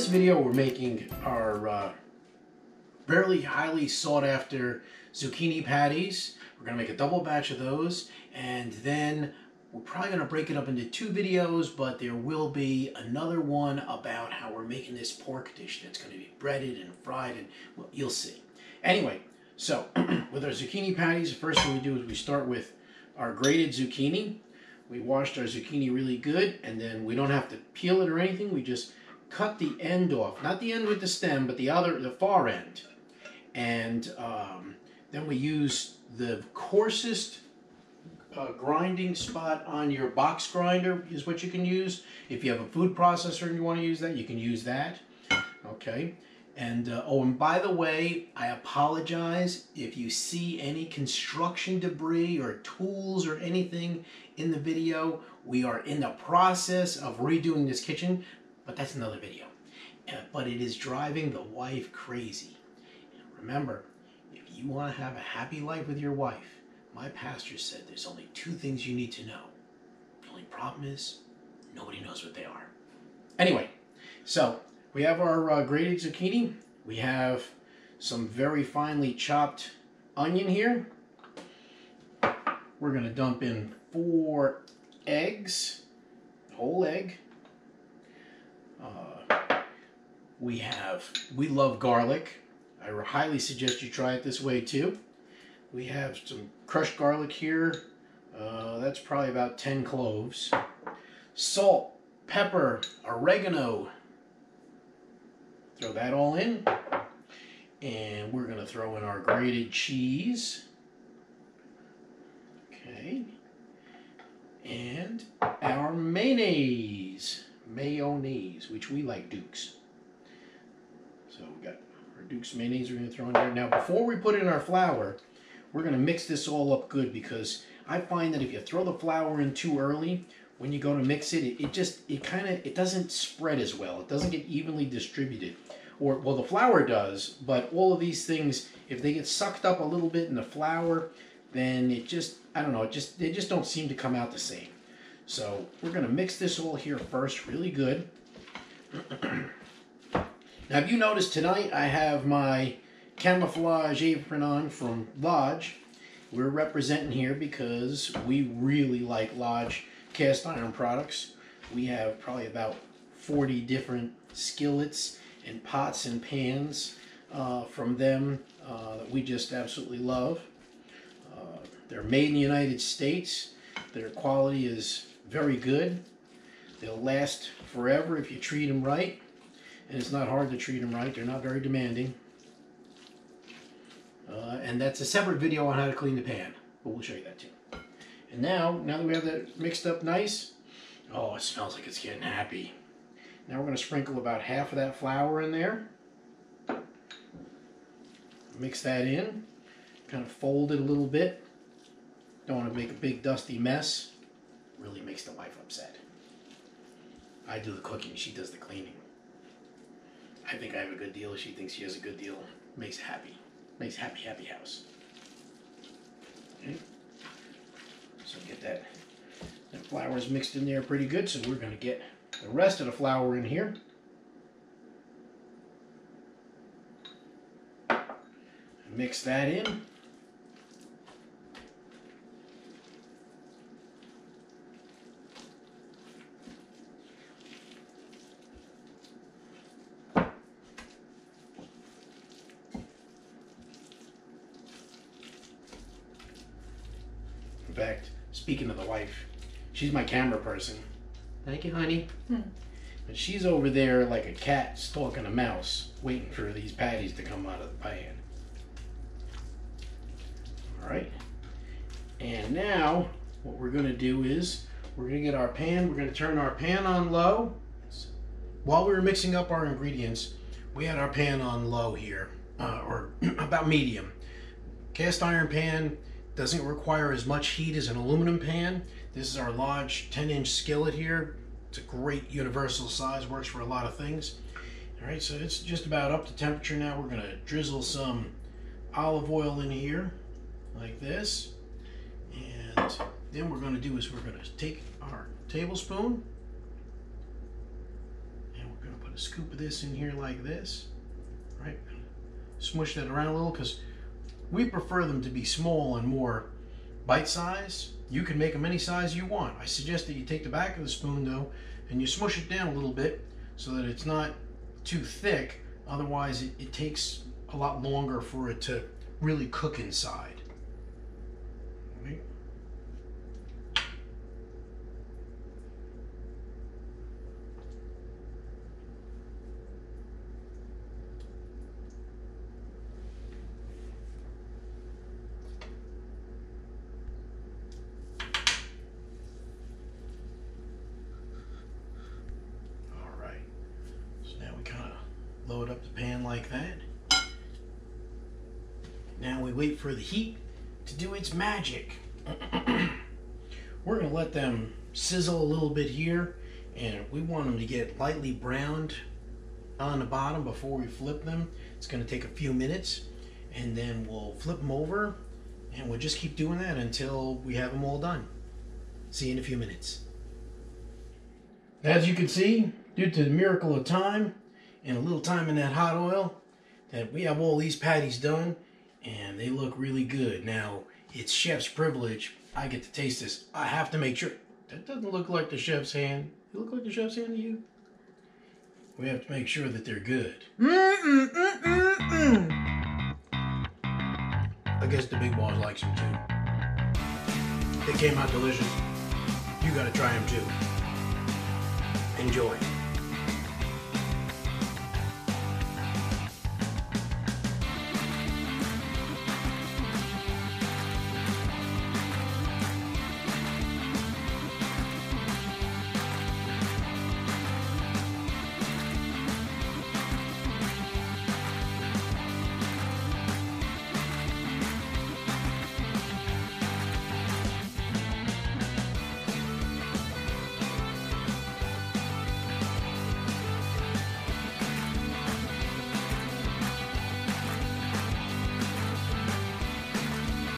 this video, we're making our uh, fairly highly sought after zucchini patties. We're gonna make a double batch of those, and then we're probably gonna break it up into two videos, but there will be another one about how we're making this pork dish that's gonna be breaded and fried, and well, you'll see. Anyway, so with our zucchini patties, the first thing we do is we start with our grated zucchini. We washed our zucchini really good, and then we don't have to peel it or anything. We just cut the end off, not the end with the stem, but the other, the far end. And um, then we use the coarsest uh, grinding spot on your box grinder is what you can use. If you have a food processor and you want to use that, you can use that. Okay. And uh, oh, and by the way, I apologize if you see any construction debris or tools or anything in the video. We are in the process of redoing this kitchen, but that's another video. Uh, but it is driving the wife crazy. And remember, if you want to have a happy life with your wife, my pastor said there's only two things you need to know. The only problem is nobody knows what they are. Anyway, so we have our uh, grated zucchini. We have some very finely chopped onion here. We're going to dump in four eggs, whole egg. Uh, we have, we love garlic. I highly suggest you try it this way too. We have some crushed garlic here. Uh, that's probably about 10 cloves. Salt, pepper, oregano. Throw that all in. And we're going to throw in our grated cheese. Okay. And our mayonnaise. Mayonnaise, which we like Duke's. So we got our Duke's mayonnaise we're going to throw in there. Now, before we put in our flour, we're going to mix this all up good because I find that if you throw the flour in too early, when you go to mix it, it, it just, it kind of, it doesn't spread as well. It doesn't get evenly distributed. Or, well, the flour does, but all of these things, if they get sucked up a little bit in the flour, then it just, I don't know, it just, they just don't seem to come out the same. So we're going to mix this all here first really good. now, have you noticed tonight I have my camouflage apron on from Lodge. We're representing here because we really like Lodge cast iron products. We have probably about 40 different skillets and pots and pans uh, from them uh, that we just absolutely love. Uh, they're made in the United States. Their quality is very good. They'll last forever if you treat them right. And it's not hard to treat them right. They're not very demanding. Uh, and that's a separate video on how to clean the pan, but we'll show you that too. And now, now that we have that mixed up nice, oh, it smells like it's getting happy. Now we're going to sprinkle about half of that flour in there. Mix that in. Kind of fold it a little bit. Don't want to make a big dusty mess. Really makes the wife upset. I do the cooking, she does the cleaning. I think I have a good deal, she thinks she has a good deal. Makes happy. Makes happy, happy house. Okay. So get that, flour is mixed in there pretty good. So we're going to get the rest of the flour in here. Mix that in. In fact, speaking of the wife, she's my camera person. Thank you, honey. Hmm. But she's over there like a cat stalking a mouse, waiting for these patties to come out of the pan. All right. And now, what we're going to do is, we're going to get our pan, we're going to turn our pan on low. While we were mixing up our ingredients, we had our pan on low here, uh, or about medium. Cast iron pan, doesn't require as much heat as an aluminum pan. This is our large 10 inch skillet here. It's a great universal size, works for a lot of things. All right, so it's just about up to temperature now. We're gonna drizzle some olive oil in here, like this. And then we're gonna do is we're gonna take our tablespoon and we're gonna put a scoop of this in here like this, right? Smush that around a little because we prefer them to be small and more bite size. You can make them any size you want. I suggest that you take the back of the spoon though and you smush it down a little bit so that it's not too thick. Otherwise, it, it takes a lot longer for it to really cook inside. Right? All right. So now we kind of load up the pan like that. Now we wait for the heat to do its magic. We're going to let them sizzle a little bit here and we want them to get lightly browned on the bottom before we flip them. It's going to take a few minutes and then we'll flip them over and we'll just keep doing that until we have them all done. See you in a few minutes. As you can see, due to the miracle of time and a little time in that hot oil, that we have all these patties done and they look really good. Now, it's chef's privilege. I get to taste this. I have to make sure. That doesn't look like the chef's hand. It look like the chef's hand to you? We have to make sure that they're good. Mm-mm, mm-mm, mm. I guess the big boss likes them too. They came out delicious. You gotta try them too. Enjoy.